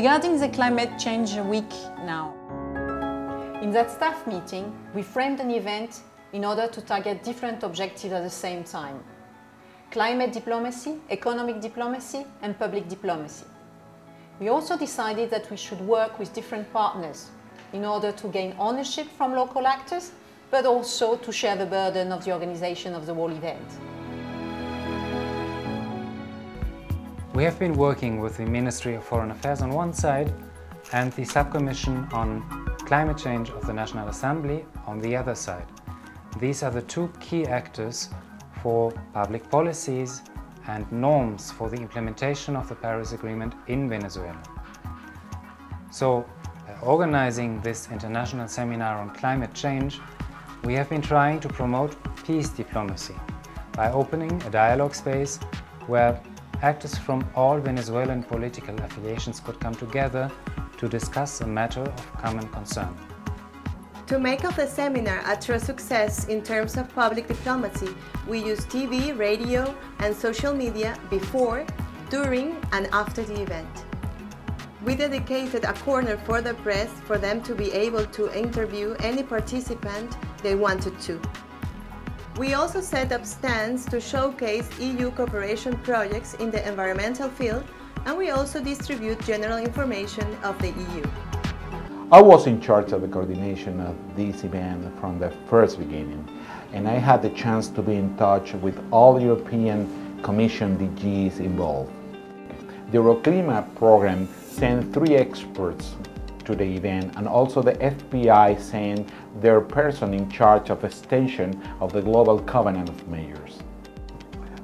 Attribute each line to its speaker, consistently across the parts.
Speaker 1: Regarding the Climate Change Week now, in that staff meeting, we framed an event in order to target different objectives at the same time. Climate diplomacy, economic diplomacy and public diplomacy. We also decided that we should work with different partners in order to gain ownership from local actors, but also to share the burden of the organization of the whole event.
Speaker 2: We have been working with the Ministry of Foreign Affairs on one side and the Subcommission on Climate Change of the National Assembly on the other side. These are the two key actors for public policies and norms for the implementation of the Paris Agreement in Venezuela. So, by organizing this international seminar on climate change, we have been trying to promote peace diplomacy by opening a dialogue space where actors from all Venezuelan political affiliations could come together to discuss a matter of common concern.
Speaker 3: To make of the seminar a true success in terms of public diplomacy, we used TV, radio and social media before, during and after the event. We dedicated a corner for the press for them to be able to interview any participant they wanted to. We also set up stands to showcase EU cooperation projects in the environmental field and we also distribute general information of the EU.
Speaker 4: I was in charge of the coordination of this event from the first beginning and I had the chance to be in touch with all European Commission DGs involved. The Euroclima program sent three experts to the event and also the FPI sent their person in charge of extension of the Global Covenant of Mayors.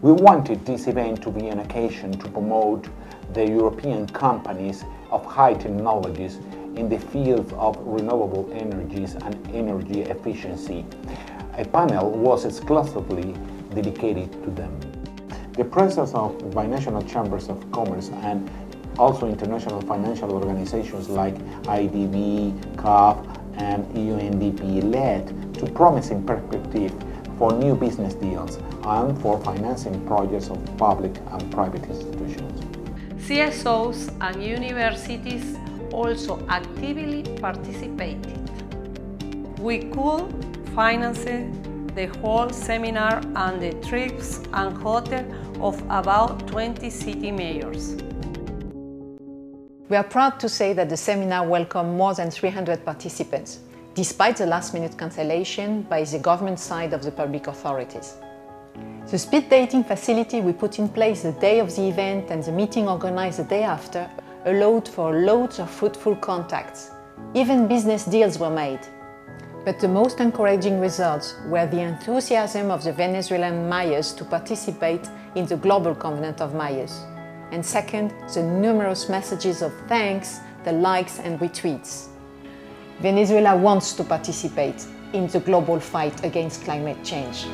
Speaker 4: We wanted this event to be an occasion to promote the European companies of high technologies in the fields of renewable energies and energy efficiency. A panel was exclusively dedicated to them. The presence of binational chambers of commerce and also international financial organizations like IDB, CAF, and UNDP led to promising perspective for new business deals and for financing projects of public and private institutions.
Speaker 5: CSOs and universities also actively participated. We could finance the whole seminar and the trips and hotel of about 20 city mayors.
Speaker 1: We are proud to say that the seminar welcomed more than 300 participants, despite the last-minute cancellation by the government side of the public authorities. The speed dating facility we put in place the day of the event and the meeting organized the day after allowed for loads of fruitful contacts. Even business deals were made. But the most encouraging results were the enthusiasm of the Venezuelan Mayors to participate in the Global Covenant of Mayors. And second, the numerous messages of thanks, the likes and retweets. Venezuela wants to participate in the global fight against climate change.